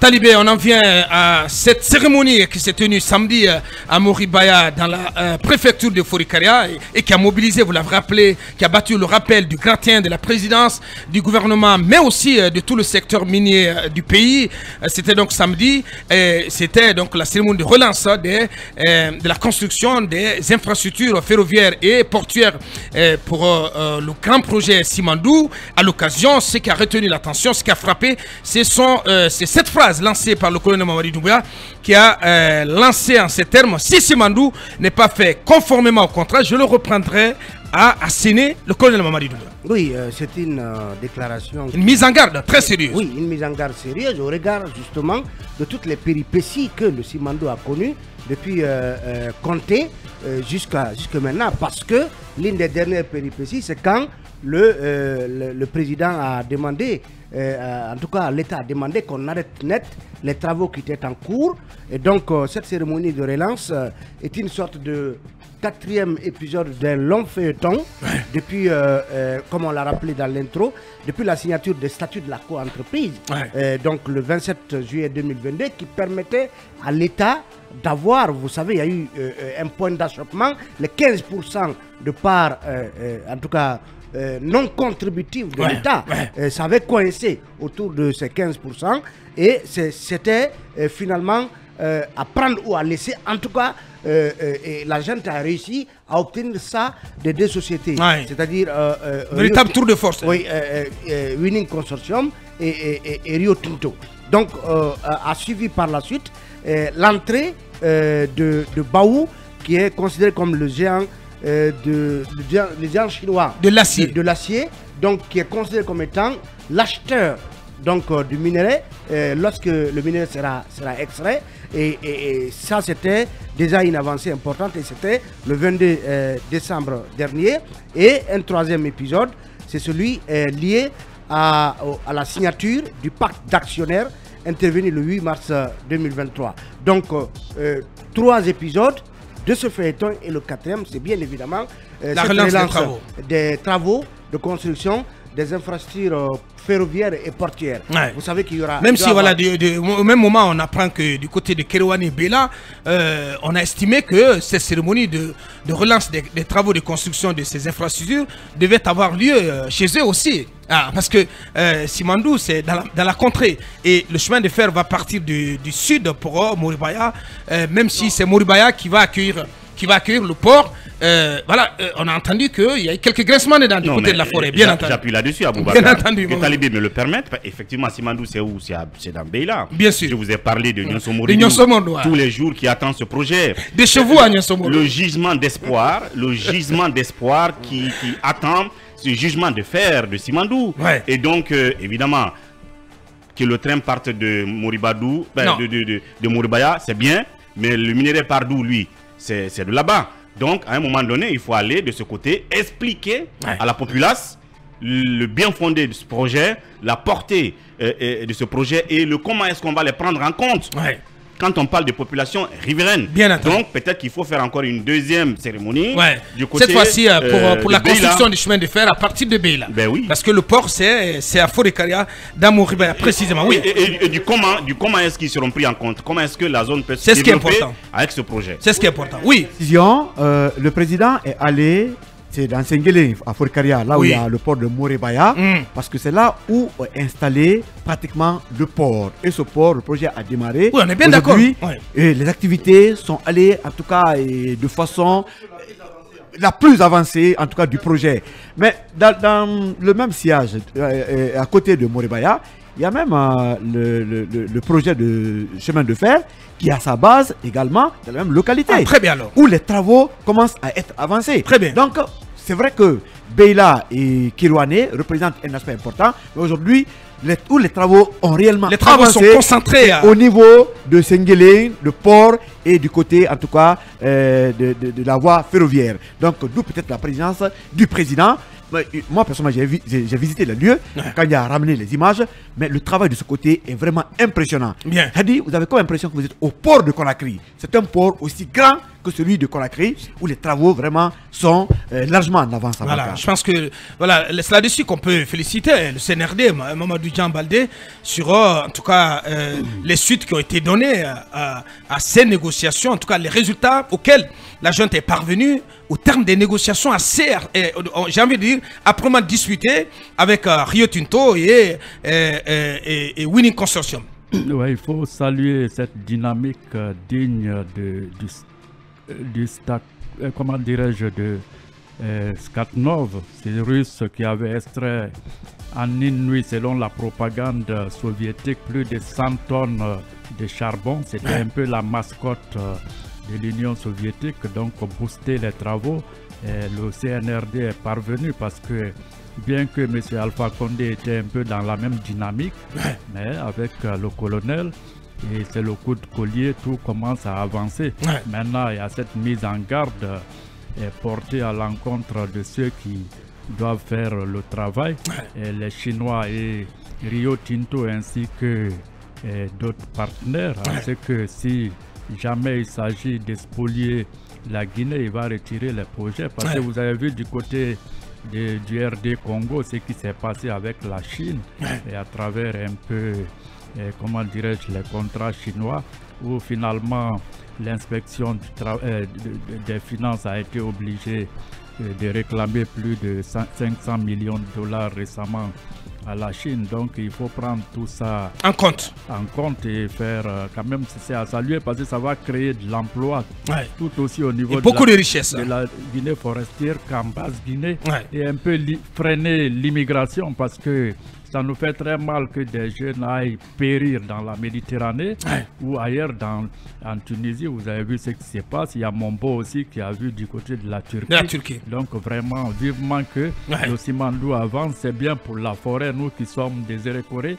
Talibé, on en vient à cette cérémonie qui s'est tenue samedi euh, à Moribaya dans la euh, préfecture de Forikaria et, qui a mobilisé, vous l'avez rappelé, qui a battu le rappel du gratien de la présidence, du gouvernement, mais aussi euh, de tout le secteur minier du pays. C'était donc samedi, c'était donc la cérémonie de relance hein, de la construction des infrastructures ferroviaires et portuaires pour le grand projet Simandou. À l'occasion, ce qui a retenu l'attention, ce qui a frappé, c'est cette phrase lancée par le colonel Mamadi Doumbouya qui a euh, lancé en ces termes si Simandou n'est pas fait conformément au contrat, je le reprendrai à asséner le colonel Mamadi Doumbouya. Oui, euh, c'est une euh, déclaration. Une mise en garde très sérieuse. Oui, une mise en garde sérieuse au regard justement de toutes les péripéties que le Simandou a connues depuis Comté jusqu'à jusque maintenant. Parce que l'une des dernières péripéties, c'est quand le, le, président a demandé euh, en tout cas, l'État a demandé qu'on arrête net les travaux qui étaient en cours. Et donc, euh, cette cérémonie de relance euh, est une sorte de quatrième épisode d'un long feuilleton, depuis, comme on l'a rappelé dans l'intro, depuis la signature des statuts de la co-entreprise, donc le 27 juillet 2022, qui permettait à l'État d'avoir, vous savez, il y a eu un point d'achoppement, les 15% de part, en tout cas, euh, non contributif de l'État, euh, ça avait coincé autour de ces 15%. Et c'était euh, finalement à prendre ou à laisser. En tout cas, la gente a réussi à obtenir ça des deux sociétés. C'est-à-dire. Véritable tour de force. Oui, Winning Consortium et, Rio Tinto. Donc, a suivi par la suite l'entrée de, de Baou, qui est considéré comme le géant euh, de, les géants chinois de l'acier, de, l'acier, donc qui est considéré comme étant l'acheteur donc euh, du minerai euh, lorsque le minerai sera, sera extrait. Et, ça, c'était déjà une avancée importante et c'était le 22 décembre dernier. Et un troisième épisode, c'est celui lié à, à, la signature du pacte d'actionnaires intervenu le 8 mars 2023. Donc, trois épisodes de ce feuilleton. Et le quatrième, c'est bien évidemment euh, la relance, des, travaux. des travaux de construction des infrastructures euh, ferroviaires et portières. Vous savez qu'il y aura... Même si, voilà, au même moment, on apprend que du côté de Kerouani Bela, euh, on a estimé que cette cérémonie de, de relance des, travaux de construction de ces infrastructures devait avoir lieu chez eux aussi. Ah, parce que Simandou, c'est dans, la, contrée. Et le chemin de fer va partir du, du sud pour Moribaya, même si c'est Moribaya qui va accueillir qui va accueillir le port. Euh, voilà, euh, on a entendu qu'il y a quelques grincements dedans du côté de la forêt, bien entendu. J'appuie là-dessus, Aboubacar. Bien entendu. Que Talibé me le permette. Effectivement, Simandou, c'est où C'est dans Beila. Bien sûr. Je vous ai parlé de Nyonsomo Tous les jours qui attend ce projet. Des chevaux à Nyonsomo. Le gisement d'espoir, le gisement d'espoir qui, attend ce jugement de fer de Simandou. Et donc, euh, évidemment, que le train parte de Moribadou, ben, de, de, de, de Moribaya, c'est bien. Mais le minerai part d'où, lui c'est de là-bas. Donc, à un moment donné, il faut aller de ce côté, expliquer à la populace le bien fondé de ce projet, la portée euh, euh, de ce projet et le comment est-ce qu'on va les prendre en compte quand on parle de population riveraine. Bien entendu. Donc peut-être qu'il faut faire encore une deuxième cérémonie. Ouais. Cette fois-ci euh, pour, pour la construction du chemin de fer à partir de Beila. Ben oui. Parce que le port c'est à Forêt-Caria, d'Amour-Ribaya précisément. Oui. Et, du comment, du comment est-ce qu'ils seront pris en compte? Comment est-ce que la zone peut se développer avec ce projet? C'est ce qui est important. Oui. Euh, le président est allé c'est dans Sengelé, à Forcaria, là où il y a le port de Morebaya, mm. parce que c'est là où est installé pratiquement le port. Et ce port, le projet a démarré. Oui, on est bien d'accord. Et les activités sont allées, en tout cas, de façon la plus avancée, en tout cas, du projet. Mais dans, le même sillage, euh, euh, à côté de Morebaya, il y a même euh, le, projet de chemin de fer qui a sa base également dans la même localité. Ah, très bien alors. Où les travaux commencent à être avancés. Très bien. Donc, c'est vrai que Beila et Kirouane représentent un aspect important, mais aujourd'hui, les, où les travaux ont réellement Les travaux sont concentrés au niveau de Sengelé, de port et du côté, en tout cas, euh, de, de, la voie ferroviaire. Donc, d'où peut-être la présence du président moi, personnellement, j'ai visité le lieu quand il a ramené les images, mais le travail de ce côté est vraiment impressionnant. Bien. Hadi, vous avez comme impression que vous êtes au port de Conakry. C'est un port aussi grand que celui de Conakry, où les travaux vraiment sont euh, largement en avance. Voilà, je pense que voilà, c'est là-dessus qu'on peut féliciter le CNRD, Mamadou Djan Baldé, sur en tout cas les suites qui ont été données à, à, ces négociations, en tout cas les résultats auxquels la junte est parvenue au terme des négociations assez, j'ai envie de dire, âprement disputées avec Rio Tinto et, et, et Winning Consortium. Ouais, il faut saluer cette dynamique euh, digne de, du, euh, du euh, comment dirais-je, de Skatnov, ces Russes qui avaient extrait en une nuit, selon la propagande soviétique, plus de 100 tonnes de charbon. C'était un peu la mascotte de l'Union soviétique, donc booster les travaux. Et le CNRD est parvenu parce que bien que M. Alpha Condé était un peu dans la même dynamique, mais avec euh, le colonel, et c'est le coup de collier, tout commence à avancer. Maintenant, il y a cette mise en garde euh, portée à l'encontre de ceux qui doivent faire le travail, et les Chinois et Rio Tinto ainsi que d'autres partenaires. C'est que si jamais il s'agit d'espolier la Guinée, il va retirer les projets. Parce que vous avez vu du côté du RD Congo, ce qui s'est passé avec la Chine et à travers un peu, comment dirais-je, les contrats chinois, où finalement l'inspection eh, des finances a été obligée eh, de réclamer plus de 500 millions de dollars récemment à la Chine. Donc il faut prendre tout ça en compte. En compte et faire euh, quand même, c'est à saluer parce que ça va créer de l'emploi tout aussi au niveau beaucoup de, la, richesses. de la Guinée forestière qu'en basse Guinée et un peu freiner l'immigration parce que ça nous fait très mal que des jeunes aillent périr dans la Méditerranée ou ailleurs dans, en Tunisie. Vous avez vu ce qui se passe. Il y a Mombo aussi qui a vu du côté de la Turquie. la Turquie. Donc vraiment, vivement que le Simandou avance. C'est bien pour la forêt, nous qui sommes des Érécorés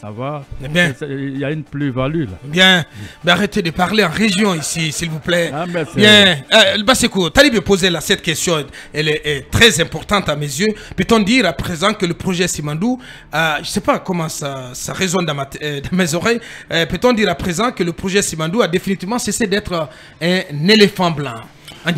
ça va. Eh bien, il y a une plus-value là. Bien, mais arrêtez de parler en région ici, s'il vous plaît. Ah, bien, euh, Basseko, Talib poser là cette question, elle est, très importante à mes yeux. Peut-on dire à présent que le projet Simandou, euh, je ne sais pas comment ça, ça résonne dans, ma, euh, dans mes oreilles, euh, peut-on dire à présent que le projet Simandou a définitivement cessé d'être un éléphant blanc?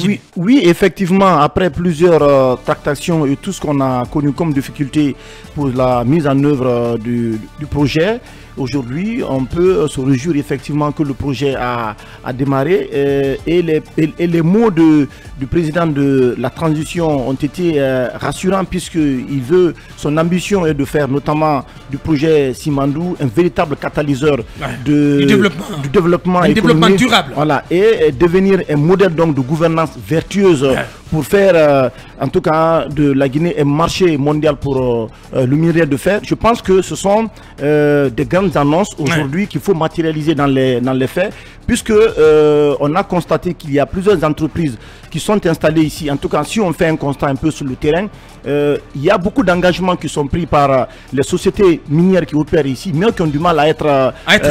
Oui, oui, effectivement, après plusieurs euh, tractations et tout ce qu'on a connu comme difficulté pour la mise en œuvre euh, du, du, projet, Aujourd'hui, on peut se réjouir effectivement que le projet a, démarré euh, et, les, et, les, mots de, du président de la transition ont été euh, rassurants puisqu'il veut, son ambition est de faire notamment du projet Simandou un véritable catalyseur de, du développement, du développement, un développement durable. Voilà, et, devenir un modèle donc de gouvernance vertueuse pour faire euh, en tout cas de la Guinée un marché mondial pour le minerai de fer. Je pense que ce sont des grandes annonces aujourd'hui qu'il faut matérialiser dans les, dans les faits, puisque euh, on a constaté qu'il y a plusieurs entreprises qui sont installées ici. En tout cas, si on fait un constat un peu sur le terrain, euh, il y a beaucoup d'engagements qui sont pris par euh, les sociétés minières qui opèrent ici, mais qui ont du mal à être, à être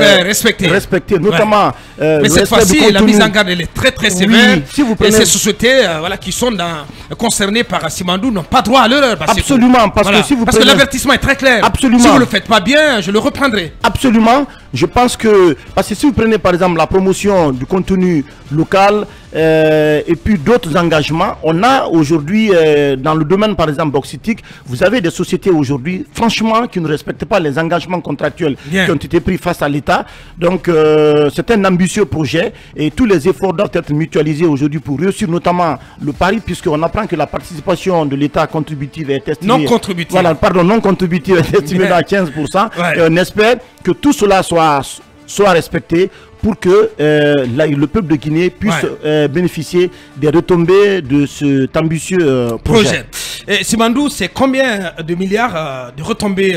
respectées. notamment. mais cette fois-ci, la mise en garde elle est très très sévère. si vous prenez... Et ces sociétés voilà, qui sont dans, concernées par Simandou n'ont pas droit à l'heure. Absolument, parce que si vous Parce que l'avertissement est très clair. Absolument. Si vous ne le faites pas bien, je le reprendrai. Absolument. Je pense que, parce que si vous prenez par exemple la promotion du contenu local, euh, et puis d'autres engagements. On a aujourd'hui, euh, dans le domaine par exemple bauxitique, vous avez des sociétés aujourd'hui, franchement, qui ne respectent pas les engagements contractuels qui ont été pris face à l'État. Donc, euh, c'est un ambitieux projet et tous les efforts doivent être mutualisés aujourd'hui pour réussir notamment le pari, puisqu'on apprend que la participation de l'État contributive est estimée... Non contributive. Voilà, pardon, non contributive est estimée à 15%. Et on espère que tout cela soit soit respecté pour que euh, le peuple de Guinée puisse euh, bénéficier des retombées de cet ambitieux euh, projet. Et Simandou, c'est combien de milliards de retombées,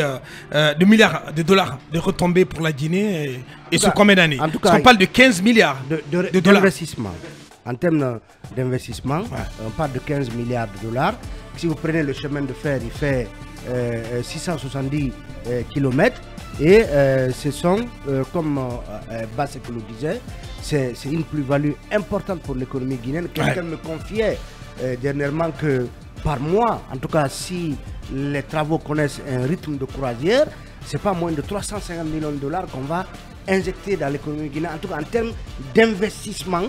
de milliards de dollars de retombées pour la Guinée et, sur combien d'années? On parle de 15 milliards de, de, dollars. En termes d'investissement, on parle de 15 milliards de dollars. Si vous prenez le chemin de fer, il fait 670 kilomètres. Et euh, ce sont, euh, comme euh, que le disait, c'est une plus-value importante pour l'économie guinéenne. Quelqu'un me confiait euh, dernièrement que par mois, en tout cas si les travaux connaissent un rythme de croisière, c'est pas moins de 350 millions de dollars qu'on va injecter dans l'économie guinéenne, en tout cas en termes d'investissement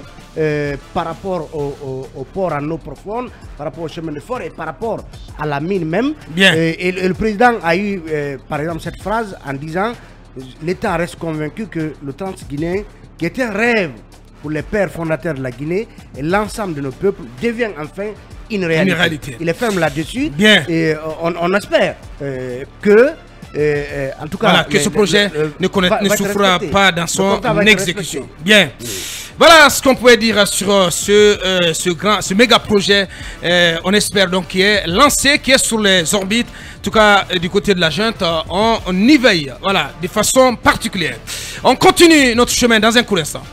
par rapport au, port en eau profonde, par rapport au chemin de fort et par rapport à la mine même. Bien. Et, le président a eu, par exemple, cette phrase en disant l'État reste convaincu que le Trans-Guinéen, qui était un rêve pour les pères fondateurs de la Guinée et l'ensemble de nos peuples, devient enfin une réalité. Il est ferme là-dessus. Bien. Et on, espère que euh, en tout cas, que ce projet ne, ne souffrira pas dans son exécution. Bien. Voilà ce qu'on pouvait dire sur euh, ce, euh, ce, grand, ce méga projet. on espère donc qu'il est lancé, qui est sur les orbites. En tout cas, du côté de la junte, on, on y veille. Voilà, de façon particulière. On continue notre chemin dans un court instant.